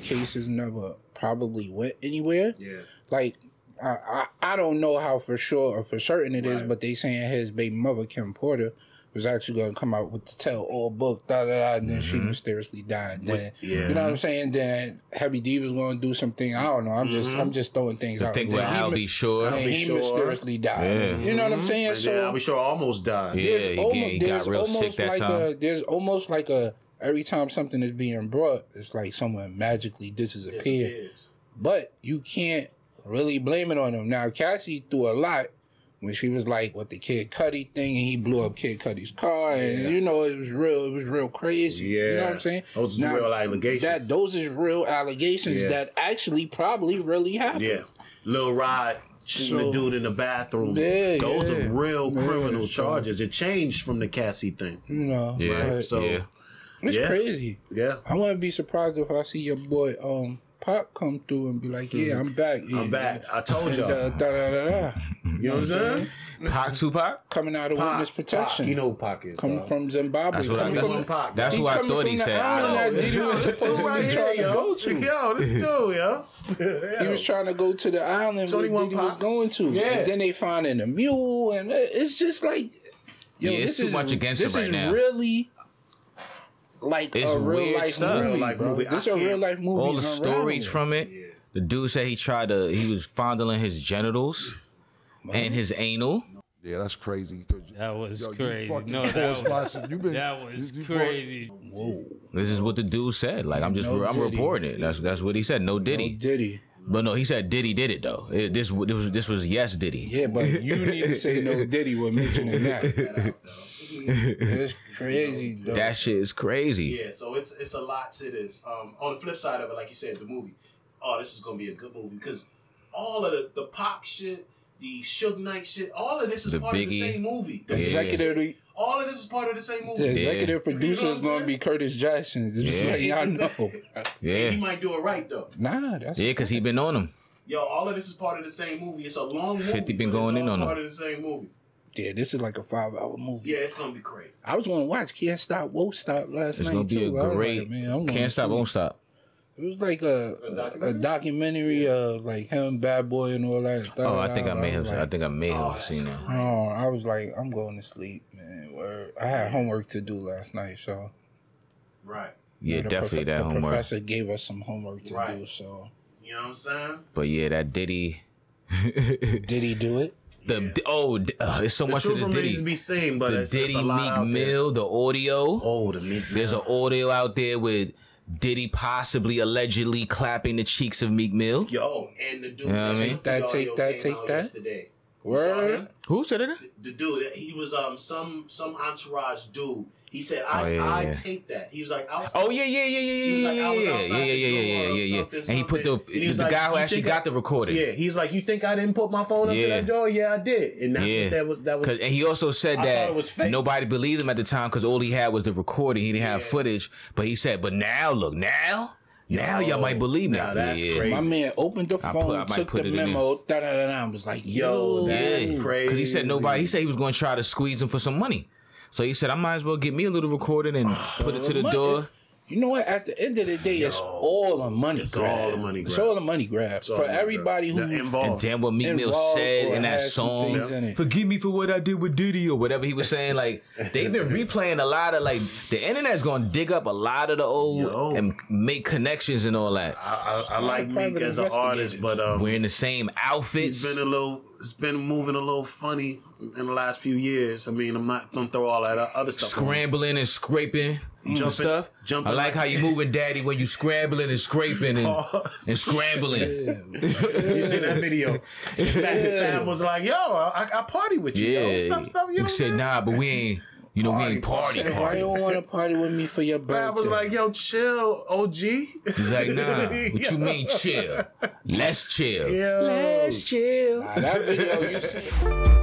cases never probably went anywhere. Yeah. Like I, I, I don't know how for sure or for certain it is, Right. but they saying his baby mother Kim Porter was actually going to come out with the tell all book, da da da, and then she mm-hmm. mysteriously died. Then yeah. you know what I'm saying? Then Heavy D was going to do something. I don't know. I'm just I'm just throwing things I out. think Then with he Al mi- B. Sure. then Al B. he Sure. mysteriously died. Yeah. You know what I'm saying? And So then I'm sure almost died. Yeah, he, almost, he got real sick that like time. a there's almost like a every time something is being brought, it's like someone magically disappears. Disappears. But you can't really blame it on them. Now Cassie threw a lot when she was like with the Kid Cudi thing and he blew up Kid Cudi's car and you know it was real it was real crazy. Yeah. You know what I'm saying? Those is real allegations. That those is real allegations Yeah. that actually probably really happened. Yeah. Lil Rod shooting So- a dude in the bathroom. Yeah, Those yeah. are real Yeah, criminal so- charges. It changed from the Cassie thing. You know. yeah, but so- yeah. It's Yeah. crazy. Yeah. I wouldn't be surprised if I see your boy um Pop come through and be like, "Yeah, I'm back. Yeah. I'm back. I told y'all. Da, da, da, da, da. You know what I'm saying? Pac Tupac. Coming out of Pac, witness protection. Pac. You know who Pac is. coming dog. from Zimbabwe. That's what I, coming that's, from, from Pac, that's he who I thought he said. island I that know. Diddy was this dude supposed right to be here, trying to yo. go to. Yo, this dude, yo. He was trying to go to the island where 21 Diddy was going to. Yeah. And then they finding a mule, and it's just like, yo, Yeah, it's this too is, much against this him right is now. really like It's a real weird life stuff. movie. Real life movie. This I a real can't- life movie. All the stories from it. The dude said he tried to. He was fondling his genitals and his anal. Yeah, that's crazy. That was yo, crazy. fucking No, that caused was- my shit. You been, That was you- you brought- crazy. This is what the dude said. Like I'm just No I'm Diddy. reporting it. That's that's what he said. No No Diddy. Diddy. But no, he said Diddy did it though. It, this this was this was yes Diddy. Yeah, but you need to say no Diddy when mentioning that. it's crazy, though. That shit is crazy. Yeah, so it's it's a lot to this. Um, on the flip side of it, like you said, the movie. Oh, this is gonna be a good movie because all of the the Pac shit, the Suge Knight shit, all of this is The part of the same movie. The Yeah. executive, All of this is part of the same movie. the executive You know producer what is I'm going to be Curtis Jackson. Just Yeah. like y'all know. Yeah. He might do it right though. Nah, that's Yeah, because he been on him. Yo, all of this is part of the same movie. It's a long movie. 50 been going in all on him. part of the same movie. Yeah. This is like a five-hour movie. Yeah, it's gonna be crazy. I was going to watch Can't Stop, Won't Stop last It's night. It's gonna be a too. I was great. like, man, I'm gonna can't stop, won't stop. It was like a A a documentary? documentary of like him, Bad Boy, and all that. Stuff. Oh, I think I may was have. I think I may have Oh, seen that. Oh, I was like, I'm going to sleep, man. Word. I had homework to do last night, so Right. Yeah, the definitely prof- that the homework. professor gave us some homework to Right. do. So You know what I'm saying? But yeah, that Diddy. did he do it? The oh, d- uh, there's so The much to truth the Diddy. be seen, but The it's, it's Diddy a Meek. Mill, the audio. Oh, the Meek There's an audio out there with Diddy possibly allegedly clapping the cheeks of Meek Mill. Yo, and the dude You know what I that mean? took That, take that, take that. Yesterday. You saw Word. him? Who said it? The dude, he was um some some entourage dude. He said, "I Oh, yeah, I yeah. take that." He was like, "I was." Oh yeah, yeah, yeah, yeah, He was yeah, like, yeah, yeah, yeah, yeah, yeah, yeah, yeah, yeah. And he put the he was the like, guy who actually think got I-" the recording. Yeah, he's like, "You think I didn't put my phone up to Yeah. that door? Yeah, I did." And that's Yeah. what that was. That was. And he also said I that it was fake. nobody believed him at the time because all he had was the recording. He didn't have footage. But he said, "But now, look, now, now y'all might oh, believe me." now that's yeah. crazy. My man opened the I phone, put- I took put the memo, da da da da, was like, Yo, "Yo, that's Yeah. crazy. Because he said nobody. He said he was going to try to squeeze him for some money. So he said, "I might as well get me a little recording and put it to the money. door." You know what? At the end of the day, it's all a money It's grab. all a money It's all a money grab It's for everybody grab. who Yeah, involved. And damn what Meek Mill said in that song. things in. Forgive me for what I did with Diddy or whatever he was saying. Like they've been replaying a lot of like the internet's gonna dig up a lot of the old Yo. and make connections and all that. I, I, I like private Meek as an artist, but um, Wearing the same outfits. He's been a little. It's been moving a little funny in the last few years. I mean, I'm not gonna throw all that other stuff. on. Scrambling and scraping mm. and Jumping- stuff. jumping I like like- how you moving, Daddy, when you scrambling and scraping and, and scrambling. You see that video? Fat, Fat was like, "Yo, I, I party with you." Yeah, yo. Stuff, stuff, you you know said nah, but we ain't. You know, we ain't party Party, Why you don't want to party with me for your birthday? Fat was like, "Yo, chill, OG." He's like, nah. What you mean chill? Let's chill. Yo. Let's chill. Nah, that video you see.